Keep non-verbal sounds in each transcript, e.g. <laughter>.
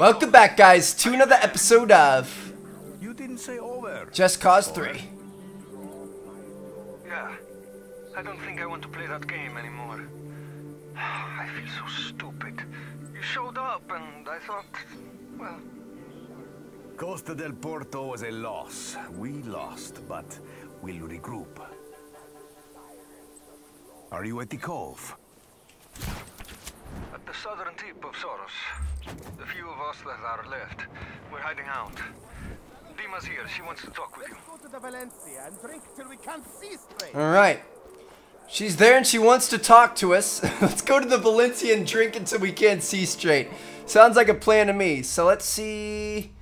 Welcome back, guys, to another episode of You didn't say over. Just Cause 3. Yeah. I don't think I want to play that game anymore. <sighs> I feel so stupid. You showed up and I thought, well, Costa del Porto was a loss. We lost, but we'll regroup. Are you at the cove? At the southern tip of Soros. The few of us that are left, we're hiding out. Dima's here. She wants to talk with you. Go to the Valencia and drink till we can't see straight. Alright. She's there and she wants to talk to us. <laughs> let's go to the Valencia and drink until we can't see straight. Sounds like a plan to me. So let's see.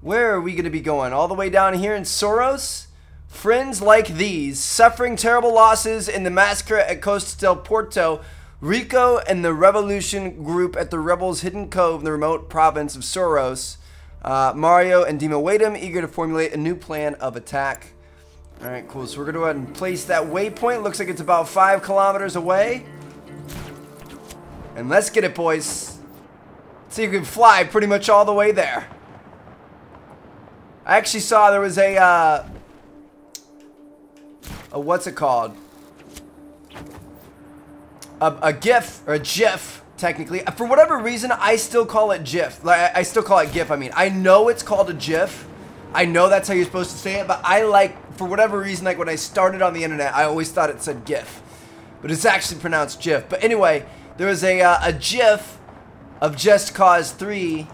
Where are we going to be going? All the way down here in Soros? Friends like these, suffering terrible losses in the massacre at Costa del Porto, Rico and the Revolution group at the Rebels' hidden cove in the remote province of Soros. Uh, Mario and Dima him, eager to formulate a new plan of attack. Alright, cool. So we're going to go ahead and place that waypoint. Looks like it's about five kilometers away. And let's get it, boys. So you can fly pretty much all the way there. I actually saw there was a, uh, a what's it called? A, a GIF, or a GIF, technically. For whatever reason, I still call it GIF. Like, I still call it GIF, I mean. I know it's called a GIF. I know that's how you're supposed to say it, but I like, for whatever reason, like when I started on the internet, I always thought it said GIF. But it's actually pronounced GIF. But anyway, there was a, uh, a GIF of Just Cause 3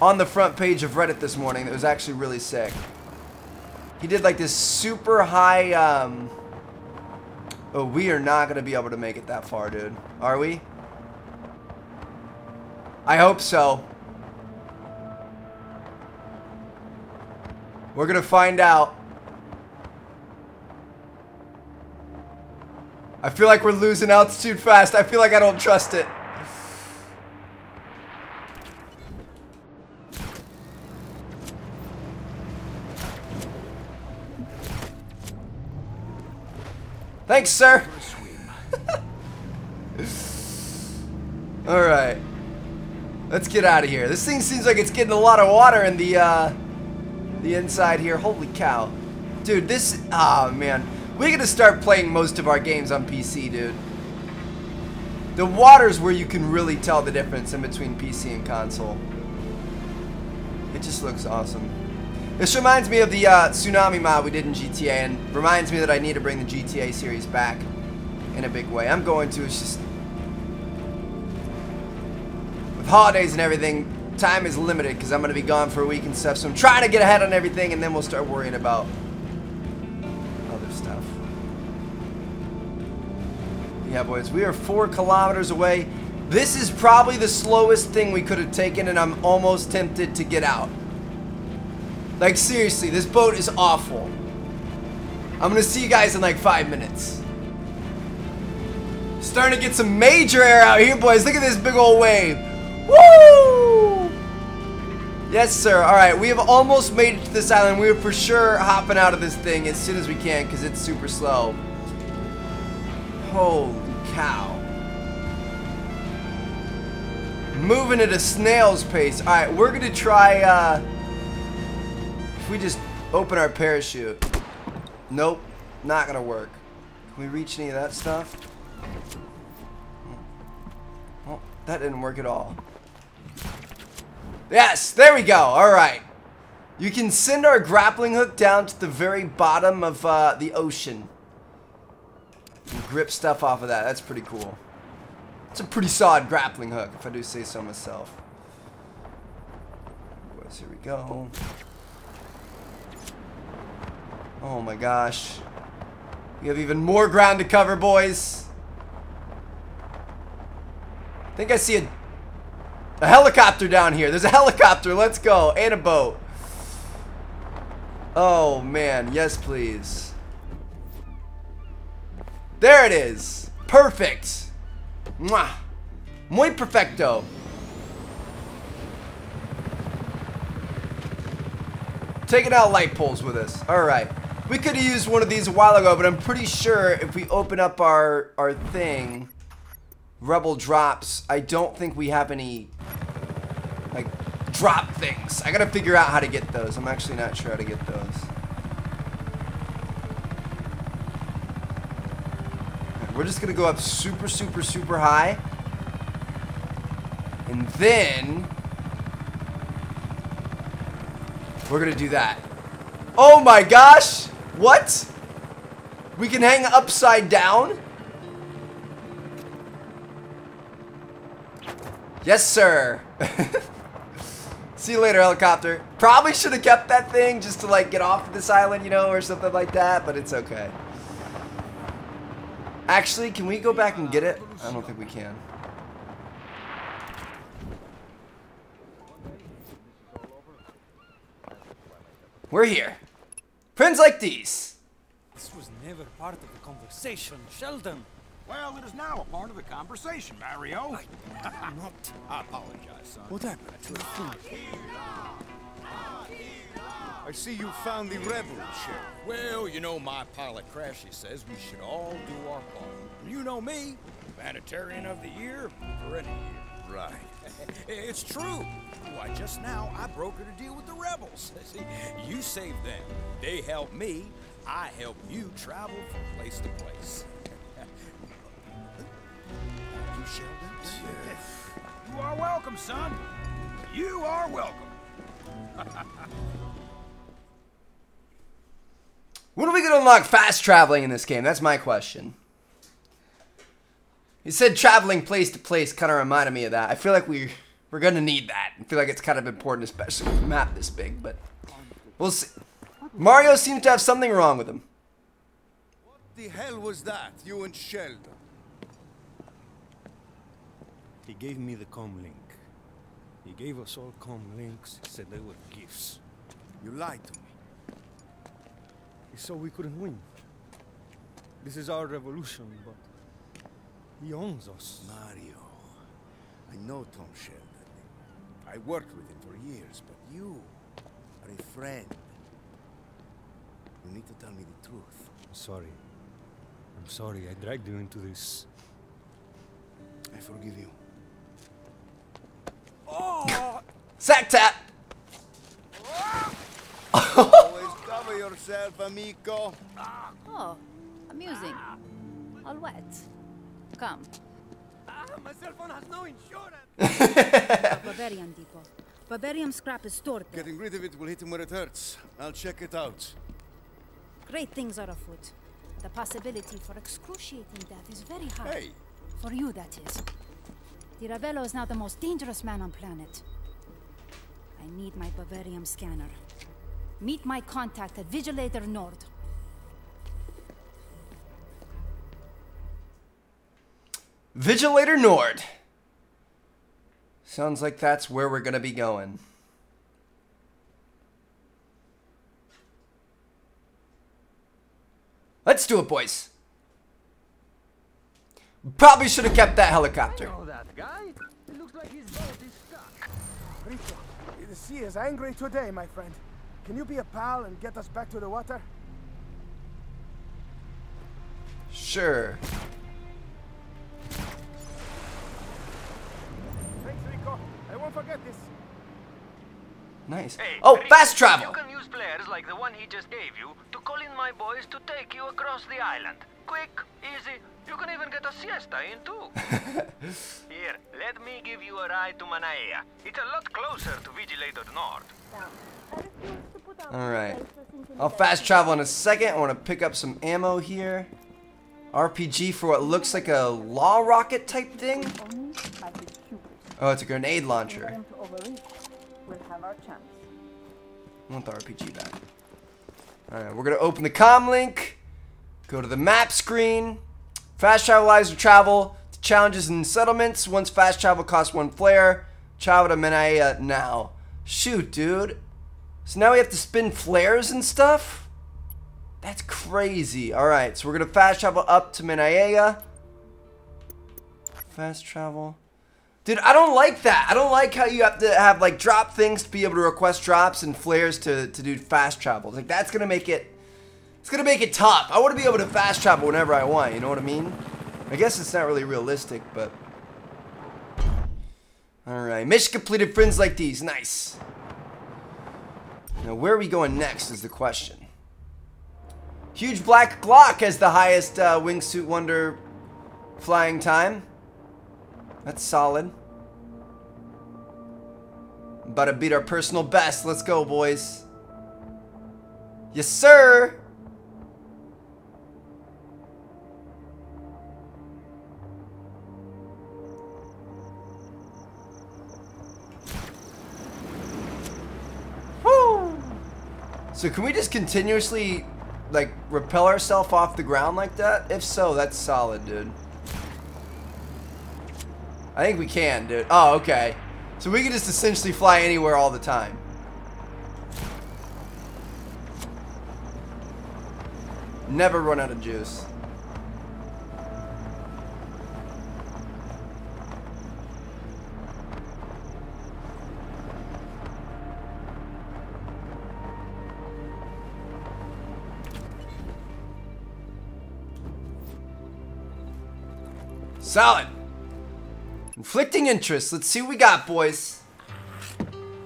on the front page of Reddit this morning that was actually really sick. He did like this super high, um... Oh, we are not going to be able to make it that far, dude. Are we? I hope so. We're going to find out. I feel like we're losing altitude fast. I feel like I don't trust it. Thanks, sir. <laughs> Alright. Let's get out of here. This thing seems like it's getting a lot of water in the, uh, the inside here. Holy cow. Dude, this, ah, man. We're gonna start playing most of our games on PC, dude. The water's where you can really tell the difference in between PC and console. It just looks awesome. This reminds me of the uh, Tsunami mod we did in GTA and reminds me that I need to bring the GTA series back in a big way. I'm going to, it's just... With holidays and everything, time is limited because I'm going to be gone for a week and stuff, so I'm trying to get ahead on everything and then we'll start worrying about other stuff. Yeah, boys, we are four kilometers away. This is probably the slowest thing we could have taken and I'm almost tempted to get out. Like, seriously, this boat is awful. I'm gonna see you guys in like five minutes. Starting to get some major air out here, boys. Look at this big old wave. Woo! Yes, sir. Alright, we have almost made it to this island. We are for sure hopping out of this thing as soon as we can because it's super slow. Holy cow. Moving at a snail's pace. Alright, we're gonna try, uh... If we just open our parachute. Nope. Not gonna work. Can we reach any of that stuff? Well, that didn't work at all. Yes! There we go! Alright. You can send our grappling hook down to the very bottom of uh, the ocean. And grip stuff off of that. That's pretty cool. It's a pretty solid grappling hook, if I do say so myself. Here we go. Oh my gosh. We have even more ground to cover, boys. I think I see a, a helicopter down here. There's a helicopter. Let's go. And a boat. Oh, man. Yes, please. There it is. Perfect. Mwah. Muy perfecto. Taking out light poles with us. Alright. We could have used one of these a while ago, but I'm pretty sure if we open up our, our thing, Rebel drops, I don't think we have any, like, drop things. I gotta figure out how to get those. I'm actually not sure how to get those. We're just gonna go up super, super, super high. And then we're gonna do that. Oh my gosh! What? We can hang upside down? Yes, sir. <laughs> See you later, helicopter. Probably should have kept that thing just to like get off this island, you know, or something like that, but it's okay. Actually, can we go back and get it? I don't think we can. We're here. Friends like these. This was never part of the conversation, Sheldon. Well, it is now a part of the conversation, Mario. Not. I apologize, son. What happened to the food? I see you found the rebel ship. Well, you know, my pilot Crashy says we should all do our part. You know me, humanitarian of the year for any year. Right. <laughs> It's true. Why, just now I brokered a deal with the rebels. <laughs> See, you saved them. They helped me. I help you travel from place to place. <laughs> you, Sheldon? You are welcome, son. You are welcome. When are we going to unlock fast traveling in this game? That's my question. You said traveling place to place kind of reminded me of that. I feel like we, we're going to need that. I feel like it's kind of important, especially with a map this big, but we'll see. Mario seems to have something wrong with him. What the hell was that, you and Sheldon? He gave me the com link. He gave us all com links, He said they were gifts. You lied to me. He saw we couldn't win. This is our revolution, but he owns us. Mario, I know Tom Sheldon. I worked with him for years, but you are a friend. You need to tell me the truth. I'm sorry. I'm sorry I dragged you into this. I forgive you. Oh! Sack tap! Always cover yourself, amigo. Oh, amusing. All wet. Come. My cell phone has <laughs> no insurance. Bavarium depot. Bavarium scrap is stored there. Getting rid of it will hit him where it hurts. I'll check it out. Great things are afoot. The possibility for excruciating death is very high. Hey, For you, that is. Di Ravello is now the most dangerous man on planet. I need my Bavarium scanner. Meet my contact at Vigilator Nord. Vigilator Nord. Sounds like that's where we're going to be going. Let's do it, boys. Probably should have kept that helicopter. Oh, that guy? It looks like his boat is stuck. Rico, the sea is angry today, my friend. Can you be a pal and get us back to the water? Sure. Nice. Hey, Oh, Rico, fast travel. You can use flares like the one he just gave you to call in my boys to take you across the island. Quick, easy. You can even get a siesta in too. <laughs> Here, let me give you a ride to Manaea. It's a lot closer to Vigilator Nord. Alright. I'll fast travel in a second. I want to pick up some ammo here. RPG for what looks like a law rocket type thing. Oh, it's a grenade launcher. I want the RPG back. Alright, we're gonna open the com link, go to the map screen, fast travel allows you to travel to challenges and settlements. Once fast travel costs one flare, travel to Manaea now. Shoot, dude. So now we have to spin flares and stuff? That's crazy. Alright, so we're gonna fast travel up to Manaea. Fast travel. Dude, I don't like that. I don't like how you have to have like drop things to be able to request drops and flares to, to do fast travel. Like that's gonna make it it's gonna make it tough. I wanna be able to fast travel whenever I want, you know what I mean? I guess it's not really realistic, but Alright, mission completed, friends like these. Nice. Now, where are we going next is the question. Huge Black Glock has the highest uh, Wingsuit Wonder flying time. That's solid. About to beat our personal best. Let's go, boys. Yes, sir. Woo! So can we just continuously, like, repel ourselves off the ground like that? If so, that's solid, dude. I think we can, dude. Oh, okay. So we can just essentially fly anywhere all the time. Never run out of juice. Solid. Inflicting interests. Let's see what we got, boys.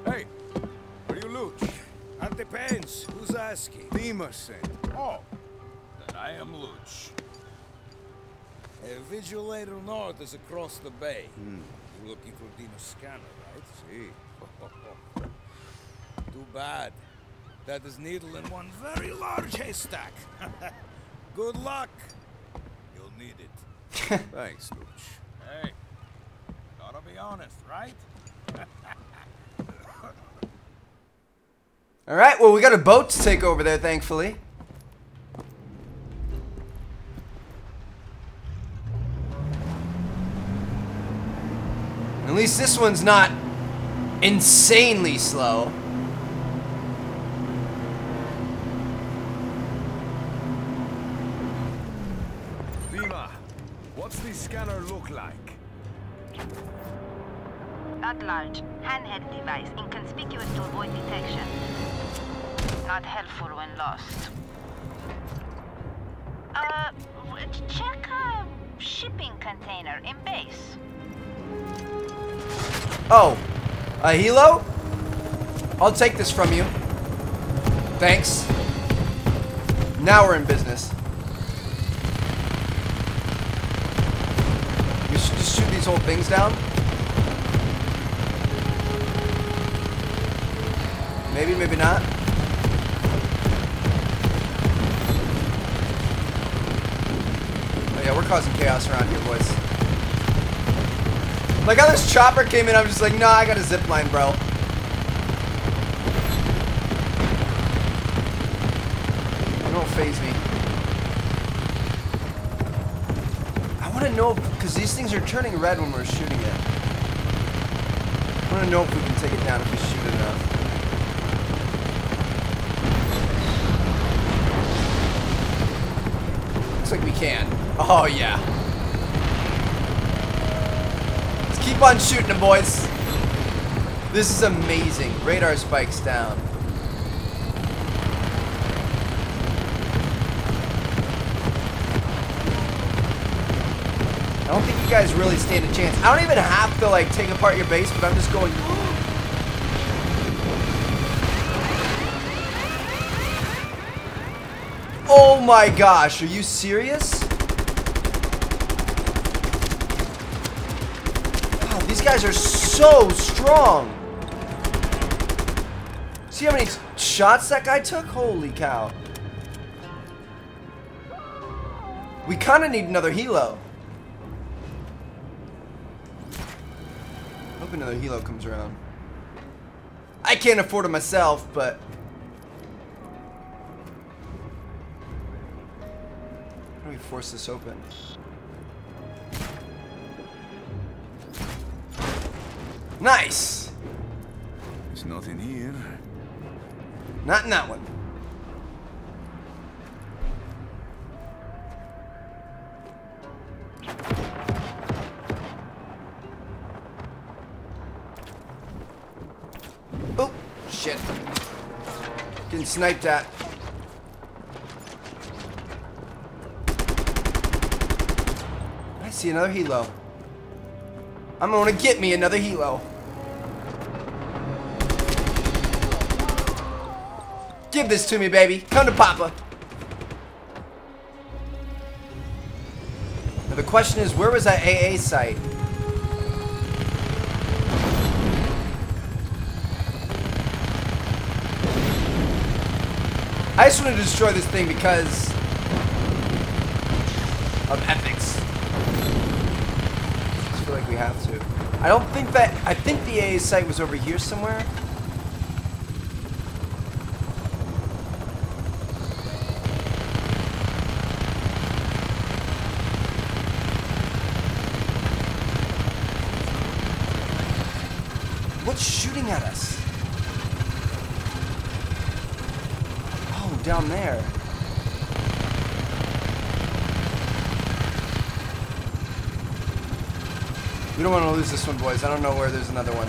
Hey, are you Luch? That depends. Who's asking? Dima sent. Oh, then I am Luch. Uh, Vigilator North is across the bay. You're looking for Dino Scanner, right? See. <laughs> Too bad. That is needle in one very large haystack. <laughs> Good luck. You'll need it. <laughs> Thanks, Luch. Hey, gotta be honest, right? <laughs> Alright, well, we got a boat to take over there, thankfully. At least this one's not insanely slow. Dima, what's the scanner look like? Not large. Handheld device, inconspicuous to avoid detection. Not helpful when lost. Uh, check a shipping container in base. Oh, a helo? I'll take this from you. Thanks. Now we're in business. We should just shoot these whole things down. Maybe, maybe not. Oh yeah, we're causing chaos around here, boys. Like how this chopper came in, I'm just like, nah, I got a zip line, bro. It won't phase me. I want to know, because these things are turning red when we're shooting it. I want to know if we can take it down if we shoot it enough. Looks like we can. Oh, yeah. Let's keep on shooting them, boys. This is amazing. Radar spikes down. I don't think you guys really stand a chance. I don't even have to like take apart your base, but I'm just going. My gosh, are you serious? These guys are so strong. See how many shots that guy took? Holy cow. We kind of need another helo. Hope another helo comes around. I can't afford it myself, but do we force this open? Nice! There's nothing here. Not in that one. Oh, shit. Getting sniped at. See another helo. I'm gonna get me another helo. Give this to me, baby. Come to Papa. Now the question is, where was that AA site? I just want to destroy this thing because of ethics. I just feel like have to. I don't think that, I think the AA site was over here somewhere. What's shooting at us? Oh, down there. We don't want to lose this one, boys. I don't know where there's another one.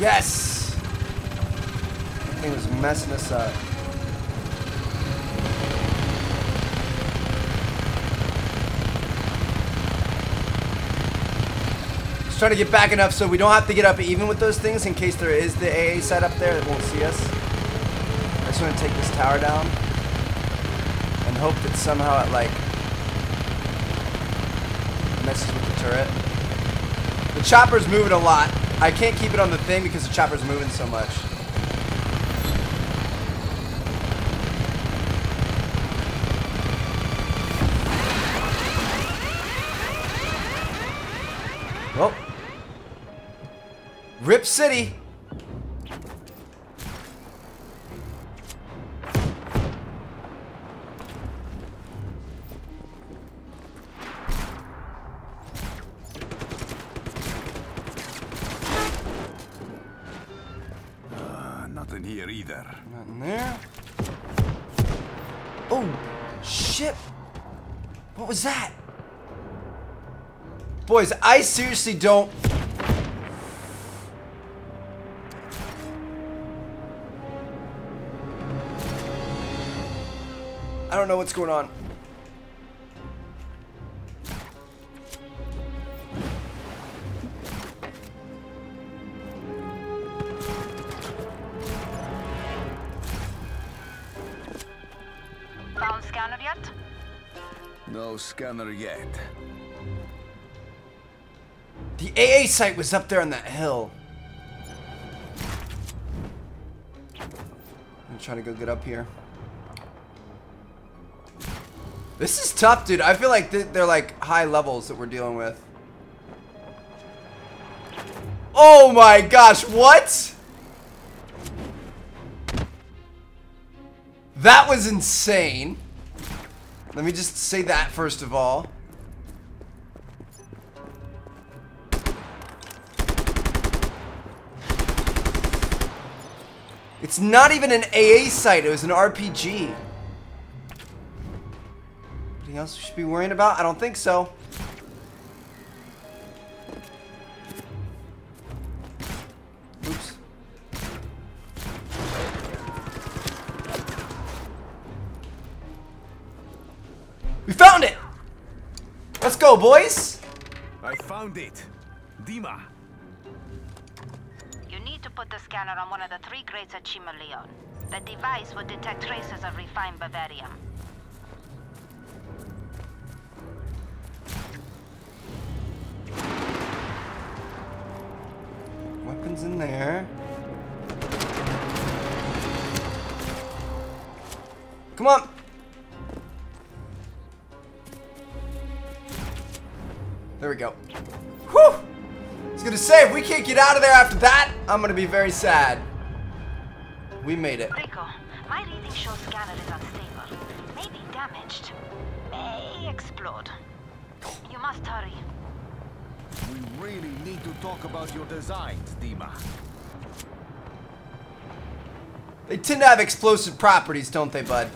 Yes! That thing was messing us up. Just trying to get back enough so we don't have to get up even with those things in case there is the AA set up there that won't see us. Just want to take this tower down and hope that somehow it like messes with the turret. The chopper's moving a lot. I can't keep it on the thing because the chopper's moving so much. Well, Rip City. Boys, I seriously don't... I don't know what's going on. Found scanner yet? No scanner yet. The AA site was up there on that hill. I'm trying to go get up here. This is tough, dude. I feel like th they're like high levels that we're dealing with. Oh my gosh, what? That was insane. Let me just say that first of all. It's not even an AA site, it was an RPG. Anything else we should be worrying about? I don't think so. Oops. We found it! Let's go, boys! I found it. Dima. Put the scanner on one of the three grates at Cima Leon. The device will detect traces of refined bavarium. Weapons in there. Come on! There we go. Whew! I was gonna say, if we can't get out of there after that, I'm gonna be very sad. We made it. Rico, my reading shows scanner is unstable. Maybe damaged. May explode. You must hurry. We really need to talk about your designs, Dima. They tend to have explosive properties, don't they, bud?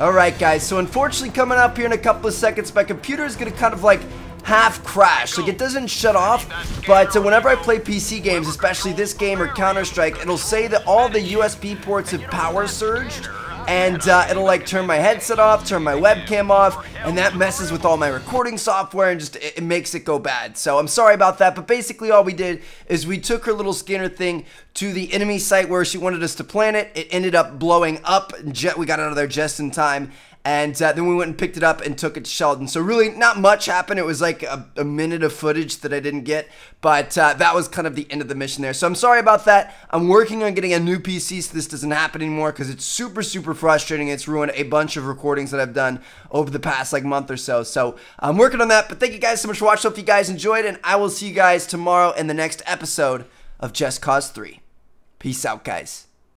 Alright, guys, so unfortunately coming up here in a couple of seconds, my computer is going to kind of like half crash. Like it doesn't shut off, but uh, whenever I play PC games, especially this game or Counter-Strike, it'll say that all the USB ports have power surged and uh, it'll like turn my headset off, turn my webcam off, and that messes with all my recording software and just it, it, makes it go bad. So I'm sorry about that, but basically all we did is we took her little scanner thing to the enemy site where she wanted us to plant it. It ended up blowing up. And we got out of there just in time, and uh, then we went and picked it up and took it to Sheldon. So really, not much happened. It was like a, a minute of footage that I didn't get, but uh, that was kind of the end of the mission there. So I'm sorry about that. I'm working on getting a new PC so this doesn't happen anymore because it's super, super frustrating. It's ruined a bunch of recordings that I've done over the past like month or so. So I'm working on that. But thank you guys so much for watching. Hope you guys enjoyed, and I will see you guys tomorrow in the next episode of Just Cause 3. Peace out, guys.